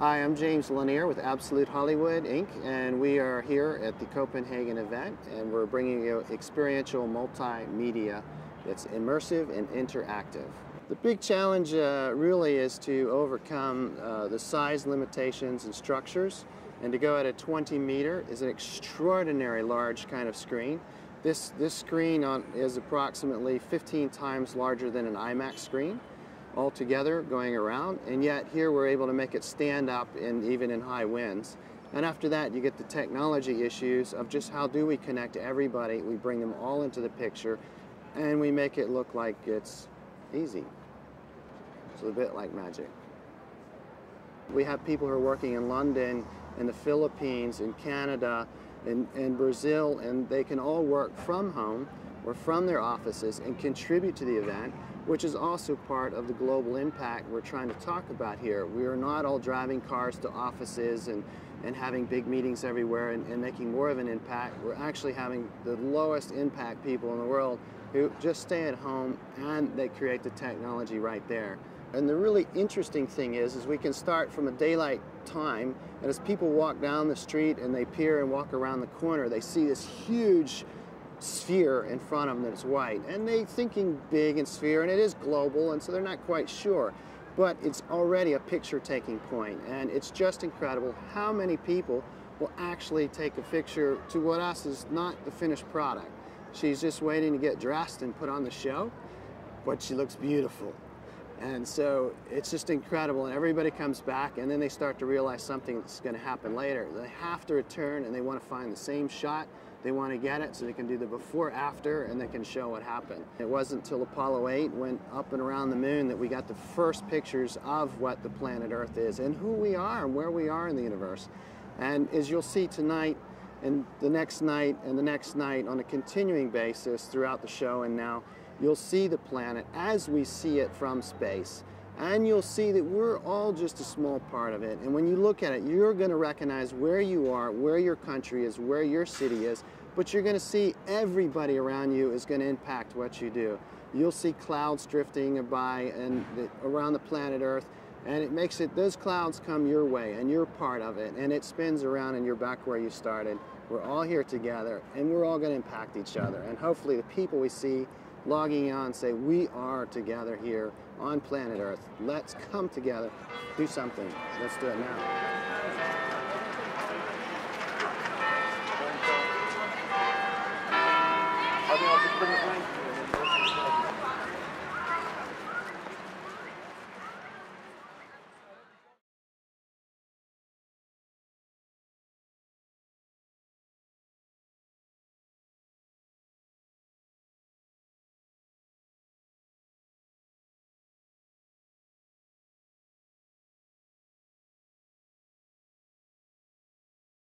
Hi, I'm James Lanier with Absolute Hollywood Inc., and we are here at the Copenhagen event, and we're bringing you experiential multimedia that's immersive and interactive. The big challenge uh, really is to overcome uh, the size limitations and structures, and to go at a 20 meter is an extraordinary large kind of screen. This, this screen on, is approximately 15 times larger than an IMAX screen altogether going around, and yet here we're able to make it stand up in, even in high winds. And after that, you get the technology issues of just how do we connect everybody. We bring them all into the picture, and we make it look like it's easy. It's a bit like magic. We have people who are working in London, in the Philippines, in Canada, in, in Brazil, and they can all work from home or from their offices and contribute to the event, which is also part of the global impact we're trying to talk about here. We are not all driving cars to offices and, and having big meetings everywhere and, and making more of an impact. We're actually having the lowest impact people in the world who just stay at home and they create the technology right there. And the really interesting thing is, is we can start from a daylight time, and as people walk down the street and they peer and walk around the corner, they see this huge sphere in front of them that's white. And they're thinking big and sphere, and it is global, and so they're not quite sure. But it's already a picture-taking point, and it's just incredible how many people will actually take a picture to what us is not the finished product. She's just waiting to get dressed and put on the show, but she looks beautiful. And so it's just incredible. And everybody comes back and then they start to realize something that's going to happen later. They have to return and they want to find the same shot. They want to get it so they can do the before after and they can show what happened. It wasn't until Apollo 8 went up and around the moon that we got the first pictures of what the planet Earth is and who we are and where we are in the universe. And as you'll see tonight, and the next night and the next night on a continuing basis throughout the show and now you'll see the planet as we see it from space. And you'll see that we're all just a small part of it. And when you look at it, you're going to recognize where you are, where your country is, where your city is, but you're going to see everybody around you is going to impact what you do. You'll see clouds drifting by and the, around the planet Earth, and it makes it, those clouds come your way, and you're part of it, and it spins around and you're back where you started. We're all here together, and we're all going to impact each other. And hopefully the people we see logging on say, we are together here on planet Earth. Let's come together, do something. Let's do it now.